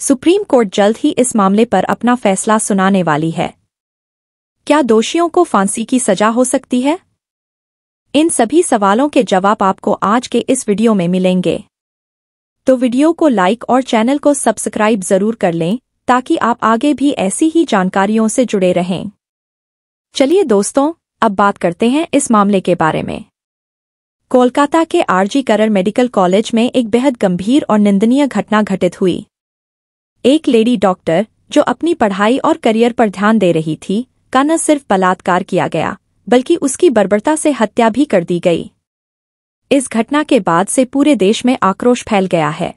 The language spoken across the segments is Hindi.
सुप्रीम कोर्ट जल्द ही इस मामले पर अपना फैसला सुनाने वाली है। क्या दोषियों को फांसी की सजा हो सकती है? इन सभी सवालों के जवाब आपको आज के इस वीडियो में मिलेंगे। तो वीडियो को लाइक और चैनल को सब्सक्राइब ज़रूर कर लें, ताकि आप आगे भी ऐसी ही जानकारियों से जुड़े रहें। चलिए दोस्तों, अब बात करते हैं इस मामले के बारे में। कोलकाता के आरजी करर मेडिकल कॉलेज में एक बेहद गंभीर और निंदनीय घटना घटित हुई। एक लेडी डॉक्टर, जो अपनी पढ़ाई और करियर पर ध्यान दे रही थी, का न सिर्फ़ बलात्कार किया गया, बल्कि उसकी बर्बरता से हत्या भी कर दी गई। इस घटना के बाद से पूरे देश में आक्रोश फैल गया है।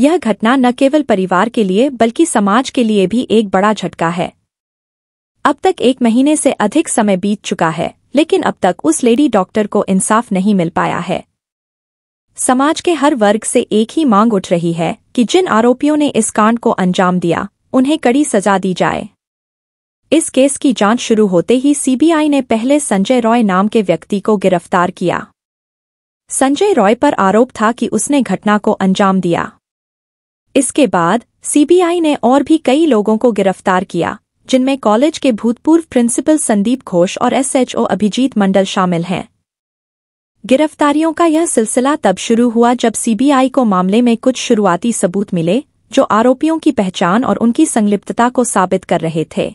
यह घटना न केवल परिवार के लिए, बल्कि समाज के लिए भी एक बड़ा झटका है। अब तक एक महीने से अधिक समय बीत चुका है, लेकिन अब तक उस लेडी डॉक्टर को इंसाफ नहीं मिल पाया है। समाज के हर वर्ग से एक ही मांग उठ रही है कि जिन आरोपियों ने इस कांड को अंजाम दिया, उन्हें कड़ी सजा दी जाए। इस केस की जाँच शुरू होते ही सीबीआई ने पहले संजय रॉय नाम के व्यक्ति को गिरफ़्तार किया। संजय रॉय पर आरोप था कि उसने घटना को अंजाम दिया। इसके बाद सीबीआई ने और भी कई लोगों को गिरफ़्तार किया, जिनमें कॉलेज के भूतपूर्व प्रिंसिपल संदीप घोष और एसएचओ अभिजीत मंडल शामिल हैं। गिरफ्तारियों का यह सिलसिला तब शुरू हुआ जब सीबीआई को मामले में कुछ शुरुआती सबूत मिले, जो आरोपियों की पहचान और उनकी संलिप्तता को साबित कर रहे थे।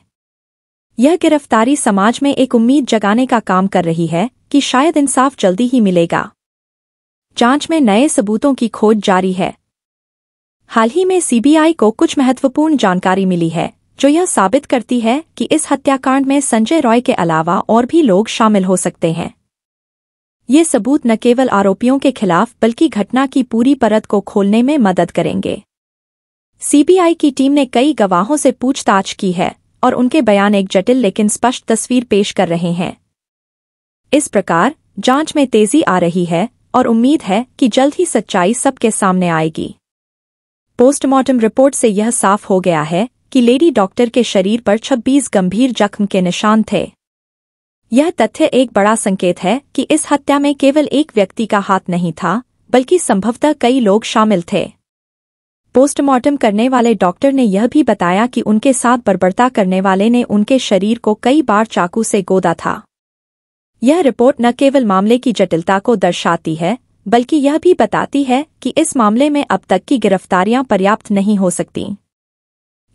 यह गिरफ्तारी समाज में एक उम्मीद जगाने का काम कर रही है कि शायद इंसाफ जल्दी ही मिलेगा। जाँच में नए सबूतों की खोज जारी है। हाल ही में सीबीआई को कुछ महत्वपूर्ण जानकारी मिली है, जो यह साबित करती है कि इस हत्याकांड में संजय रॉय के अलावा और भी लोग शामिल हो सकते हैं। ये सबूत न केवल आरोपियों के खिलाफ, बल्कि घटना की पूरी परत को खोलने में मदद करेंगे। सीबीआई की टीम ने कई गवाहों से पूछताछ की है, और उनके बयान एक जटिल लेकिन स्पष्ट तस्वीर पेश कर रहे हैं। इस प्रकार, जाँच में तेज़ी आ रही है, और उम्मीद है कि जल्द ही सच्चाई सबके सामने आएगी। पोस्टमार्टम रिपोर्ट से यह साफ़ हो गया है कि लेडी डॉक्टर के शरीर पर 26 गंभीर जख्म के निशान थे। यह तथ्य एक बड़ा संकेत है कि इस हत्या में केवल एक व्यक्ति का हाथ नहीं था, बल्कि संभवतः कई लोग शामिल थे। पोस्टमार्टम करने वाले डॉक्टर ने यह भी बताया कि उनके साथ बर्बरता करने वाले ने उनके शरीर को कई बार चाकू से गोदा था। यह रिपोर्ट न केवल मामले की जटिलता को दर्शाती है, बल्कि यह भी बताती है कि इस मामले में अब तक की गिरफ्तारियाँ पर्याप्त नहीं हो सकती।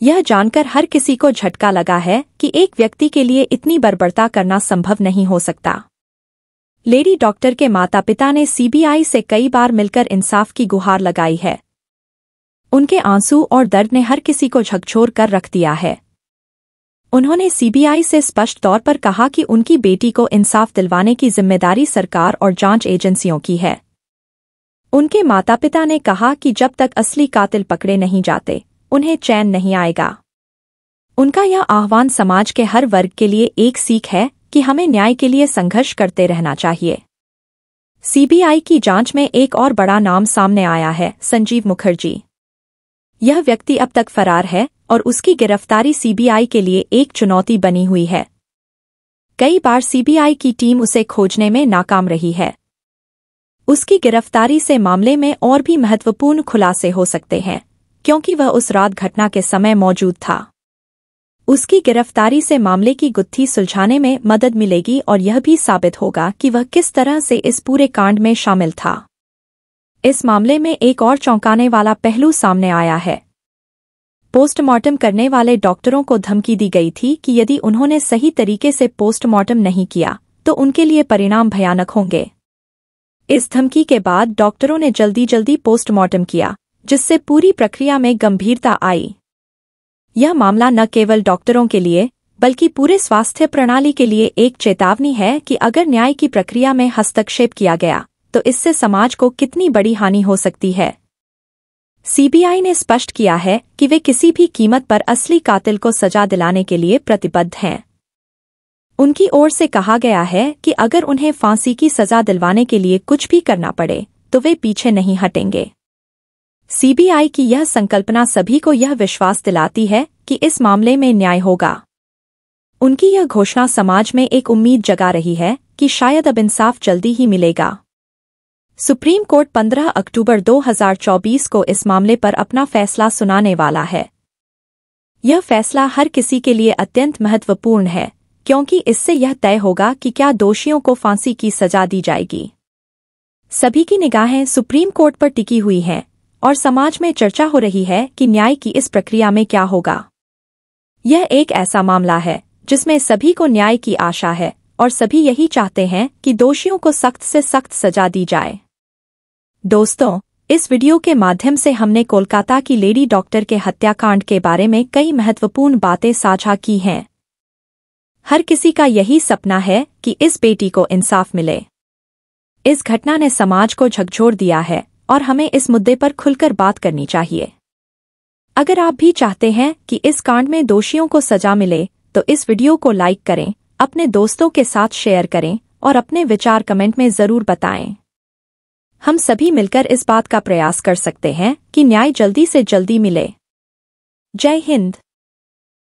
यह जानकर हर किसी को झटका लगा है कि एक व्यक्ति के लिए इतनी बर्बरता करना संभव नहीं हो सकता। लेडी डॉक्टर के माता पिता ने सीबीआई से कई बार मिलकर इंसाफ की गुहार लगाई है। उनके आँसू और दर्द ने हर किसी को झकझोर कर रख दिया है। उन्होंने सीबीआई से स्पष्ट तौर पर कहा कि उनकी बेटी को इंसाफ दिलवाने की ज़िम्मेदारी सरकार और जाँच एजेंसियों की है। उनके माता पिता ने कहा कि जब तक असली कातिल पकड़े नहीं जाते उन्हें चैन नहीं आएगा। उनका यह आह्वान समाज के हर वर्ग के लिए एक सीख है कि हमें न्याय के लिए संघर्ष करते रहना चाहिए। सीबीआई की जाँच में एक और बड़ा नाम सामने आया है, संजीव मुखर्जी। यह व्यक्ति अब तक फरार है और उसकी गिरफ्तारी सीबीआई के लिए एक चुनौती बनी हुई है। कई बार सीबीआई की टीम उसे खोजने में नाकाम रही है। उसकी गिरफ्तारी से मामले में और भी महत्वपूर्ण खुलासे हो सकते हैं। क्योंकि वह उस रात घटना के समय मौजूद था। उसकी गिरफ्तारी से मामले की गुत्थी सुलझाने में मदद मिलेगी और यह भी साबित होगा कि वह किस तरह से इस पूरे कांड में शामिल था। इस मामले में एक और चौंकाने वाला पहलू सामने आया है। पोस्टमार्टम करने वाले डॉक्टरों को धमकी दी गई थी कि यदि उन्होंने सही तरीके से पोस्टमार्टम नहीं किया तो उनके लिए परिणाम भयानक होंगे। इस धमकी के बाद डॉक्टरों ने जल्दी जल्दी पोस्टमार्टम किया। जिससे पूरी प्रक्रिया में गंभीरता आई। यह मामला न केवल डॉक्टरों के लिए, बल्कि पूरे स्वास्थ्य प्रणाली के लिए एक चेतावनी है कि अगर न्याय की प्रक्रिया में हस्तक्षेप किया गया तो इससे समाज को कितनी बड़ी हानि हो सकती है। सीबीआई ने स्पष्ट किया है कि वे किसी भी कीमत पर असली कातिल को सजा दिलाने के लिए प्रतिबद्ध हैं। उनकी ओर से कहा गया है कि अगर उन्हें फांसी की सजा दिलवाने के लिए कुछ भी करना पड़े तो वे पीछे नहीं हटेंगे। सीबीआई की यह संकल्पना सभी को यह विश्वास दिलाती है कि इस मामले में न्याय होगा। उनकी यह घोषणा समाज में एक उम्मीद जगा रही है कि शायद अब इंसाफ जल्दी ही मिलेगा। सुप्रीम कोर्ट 15 अक्टूबर 2024 को इस मामले पर अपना फैसला सुनाने वाला है। यह फैसला हर किसी के लिए अत्यंत महत्वपूर्ण है, क्योंकि इससे यह तय होगा कि क्या दोषियों को फांसी की सजा दी जाएगी। सभी की निगाहें सुप्रीम कोर्ट पर टिकी हुई हैं। और समाज में चर्चा हो रही है कि न्याय की इस प्रक्रिया में क्या होगा। यह एक ऐसा मामला है, जिसमें सभी को न्याय की आशा है और सभी यही चाहते हैं कि दोषियों को सख्त से सख्त सजा दी जाए। दोस्तों, इस वीडियो के माध्यम से हमने कोलकाता की लेडी डॉक्टर के हत्याकांड के बारे में कई महत्वपूर्ण बातें साझा की हैं। हर किसी का यही सपना है कि इस बेटी को इंसाफ मिले। इस घटना ने समाज को झकझोर दिया है और हमें इस मुद्दे पर खुलकर बात करनी चाहिए। अगर आप भी चाहते हैं कि इस कांड में दोषियों को सजा मिले तो इस वीडियो को लाइक करें, अपने दोस्तों के साथ शेयर करें और अपने विचार कमेंट में ज़रूर बताएँ। हम सभी मिलकर इस बात का प्रयास कर सकते हैं कि न्याय जल्दी से जल्दी मिले। जय हिंद।